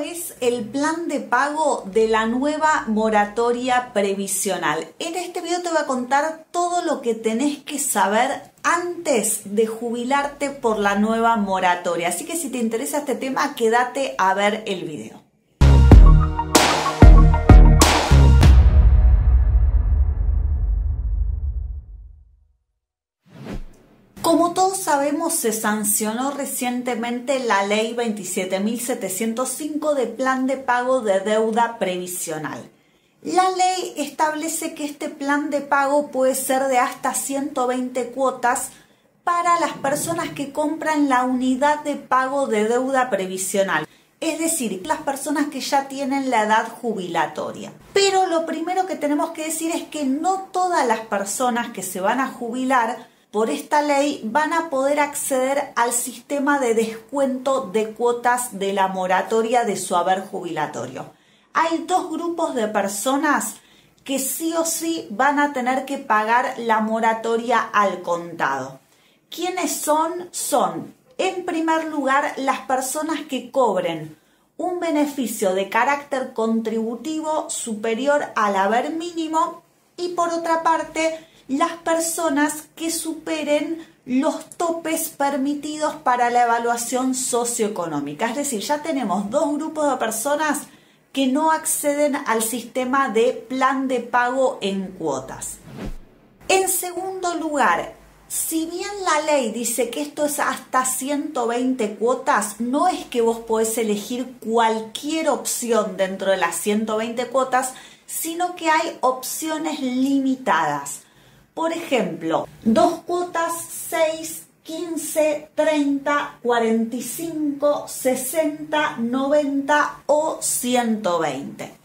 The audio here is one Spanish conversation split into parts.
es el plan de pago de la nueva moratoria previsional. En este video te voy a contar todo lo que tenés que saber antes de jubilarte por la nueva moratoria. Así que si te interesa este tema, quédate a ver el video. Como todos sabemos, se sancionó recientemente la Ley 27.705 de Plan de Pago de Deuda Previsional. La ley establece que este plan de pago puede ser de hasta 120 cuotas para las personas que compran la unidad de pago de deuda previsional, es decir, las personas que ya tienen la edad jubilatoria. Pero lo primero que tenemos que decir es que no todas las personas que se van a jubilar por esta ley van a poder acceder al sistema de descuento de cuotas de la moratoria de su haber jubilatorio. Hay dos grupos de personas que sí o sí van a tener que pagar la moratoria al contado. ¿Quiénes son? Son, en primer lugar, las personas que cobren un beneficio de carácter contributivo superior al haber mínimo y por otra parte, las personas que superen los topes permitidos para la evaluación socioeconómica. Es decir, ya tenemos dos grupos de personas que no acceden al sistema de plan de pago en cuotas. En segundo lugar, si bien la ley dice que esto es hasta 120 cuotas, no es que vos podés elegir cualquier opción dentro de las 120 cuotas, sino que hay opciones limitadas. Por ejemplo, dos cuotas 6, 15, 30, 45, 60, 90 o 120.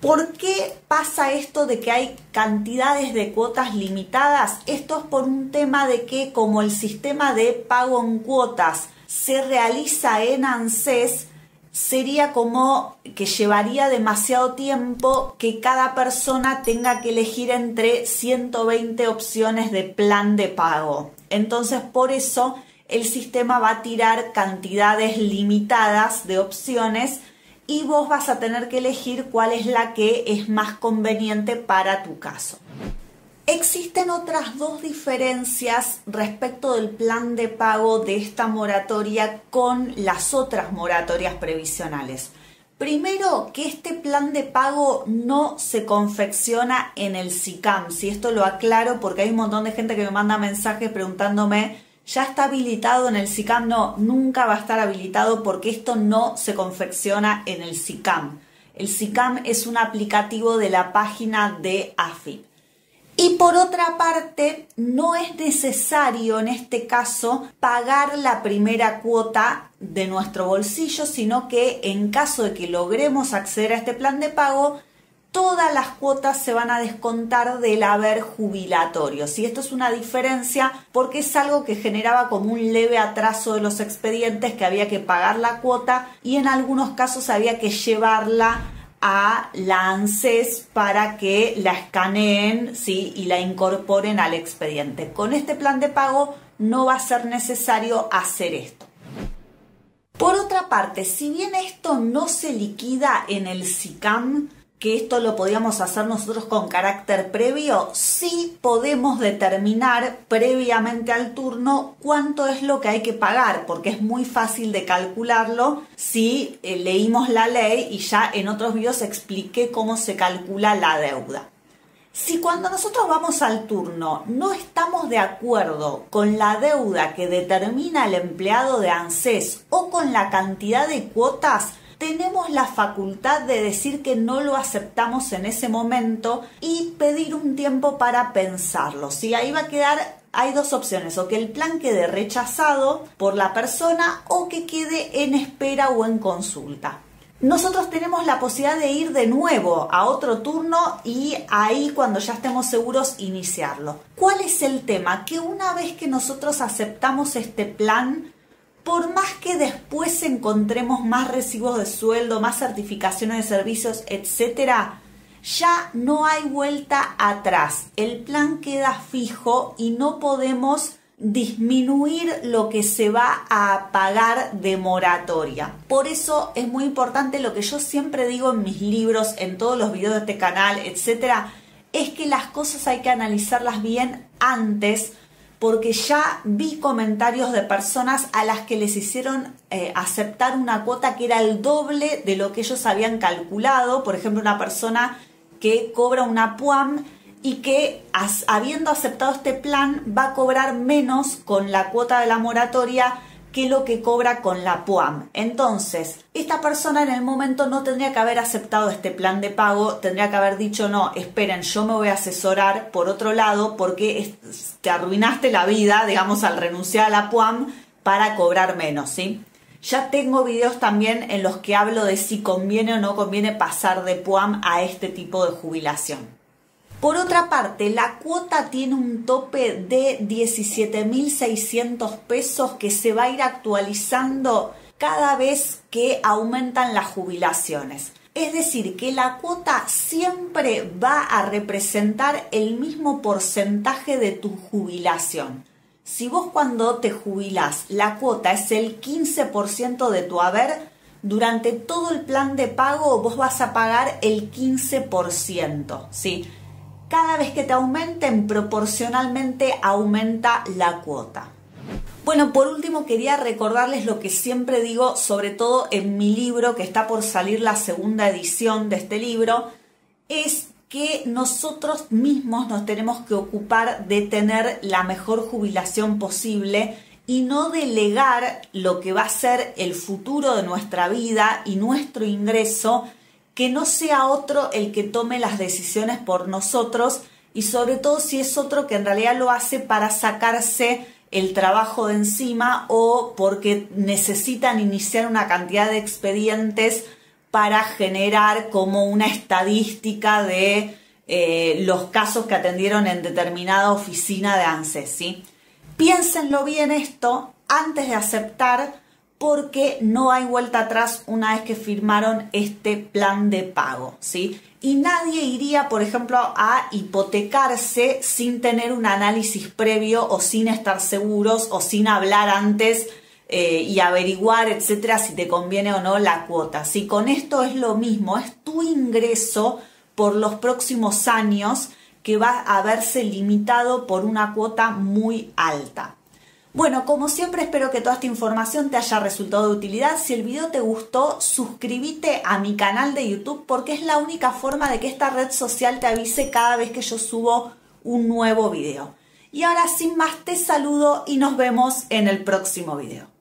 ¿Por qué pasa esto de que hay cantidades de cuotas limitadas? Esto es por un tema de que como el sistema de pago en cuotas se realiza en ANSES, sería como que llevaría demasiado tiempo que cada persona tenga que elegir entre 120 opciones de plan de pago. Entonces, por eso el sistema va a tirar cantidades limitadas de opciones y vos vas a tener que elegir cuál es la que es más conveniente para tu caso. Existen otras dos diferencias respecto del plan de pago de esta moratoria con las otras moratorias previsionales. Primero, que este plan de pago no se confecciona en el SICAM. Si esto lo aclaro porque hay un montón de gente que me manda mensajes preguntándome, ¿ya está habilitado en el SICAM? No, nunca va a estar habilitado porque esto no se confecciona en el SICAM. El SICAM es un aplicativo de la página de AFIP. Y por otra parte, no es necesario en este caso pagar la primera cuota de nuestro bolsillo, sino que en caso de que logremos acceder a este plan de pago, todas las cuotas se van a descontar del haber jubilatorio. Si esto es una diferencia porque es algo que generaba como un leve atraso de los expedientes que había que pagar la cuota y en algunos casos había que llevarla a la ANSES para que la escaneen ¿sí? y la incorporen al expediente. Con este plan de pago no va a ser necesario hacer esto. Por otra parte, si bien esto no se liquida en el SICAM, que esto lo podíamos hacer nosotros con carácter previo, sí podemos determinar previamente al turno cuánto es lo que hay que pagar, porque es muy fácil de calcularlo si eh, leímos la ley y ya en otros videos expliqué cómo se calcula la deuda. Si cuando nosotros vamos al turno no estamos de acuerdo con la deuda que determina el empleado de ANSES o con la cantidad de cuotas, tenemos la facultad de decir que no lo aceptamos en ese momento y pedir un tiempo para pensarlo. Si ahí va a quedar hay dos opciones, o que el plan quede rechazado por la persona o que quede en espera o en consulta. Nosotros tenemos la posibilidad de ir de nuevo a otro turno y ahí cuando ya estemos seguros iniciarlo. ¿Cuál es el tema? Que una vez que nosotros aceptamos este plan, por más que después encontremos más recibos de sueldo, más certificaciones de servicios, etcétera, ya no hay vuelta atrás. El plan queda fijo y no podemos disminuir lo que se va a pagar de moratoria. Por eso es muy importante lo que yo siempre digo en mis libros, en todos los videos de este canal, etcétera, es que las cosas hay que analizarlas bien antes porque ya vi comentarios de personas a las que les hicieron eh, aceptar una cuota que era el doble de lo que ellos habían calculado. Por ejemplo, una persona que cobra una PUAM y que habiendo aceptado este plan va a cobrar menos con la cuota de la moratoria que lo que cobra con la PUAM. Entonces, esta persona en el momento no tendría que haber aceptado este plan de pago, tendría que haber dicho, no, esperen, yo me voy a asesorar por otro lado porque te arruinaste la vida, digamos, al renunciar a la PUAM para cobrar menos, ¿sí? Ya tengo videos también en los que hablo de si conviene o no conviene pasar de PUAM a este tipo de jubilación. Por otra parte, la cuota tiene un tope de 17.600 pesos que se va a ir actualizando cada vez que aumentan las jubilaciones. Es decir, que la cuota siempre va a representar el mismo porcentaje de tu jubilación. Si vos cuando te jubilás la cuota es el 15% de tu haber, durante todo el plan de pago vos vas a pagar el 15%, ¿sí? Cada vez que te aumenten proporcionalmente aumenta la cuota. Bueno, por último quería recordarles lo que siempre digo, sobre todo en mi libro, que está por salir la segunda edición de este libro, es que nosotros mismos nos tenemos que ocupar de tener la mejor jubilación posible y no delegar lo que va a ser el futuro de nuestra vida y nuestro ingreso que no sea otro el que tome las decisiones por nosotros y sobre todo si es otro que en realidad lo hace para sacarse el trabajo de encima o porque necesitan iniciar una cantidad de expedientes para generar como una estadística de eh, los casos que atendieron en determinada oficina de ANSES. ¿sí? Piénsenlo bien esto antes de aceptar porque no hay vuelta atrás una vez que firmaron este plan de pago, ¿sí? Y nadie iría, por ejemplo, a hipotecarse sin tener un análisis previo o sin estar seguros o sin hablar antes eh, y averiguar, etcétera, si te conviene o no la cuota. Si con esto es lo mismo, es tu ingreso por los próximos años que va a verse limitado por una cuota muy alta. Bueno, como siempre espero que toda esta información te haya resultado de utilidad. Si el video te gustó, suscríbete a mi canal de YouTube porque es la única forma de que esta red social te avise cada vez que yo subo un nuevo video. Y ahora sin más te saludo y nos vemos en el próximo video.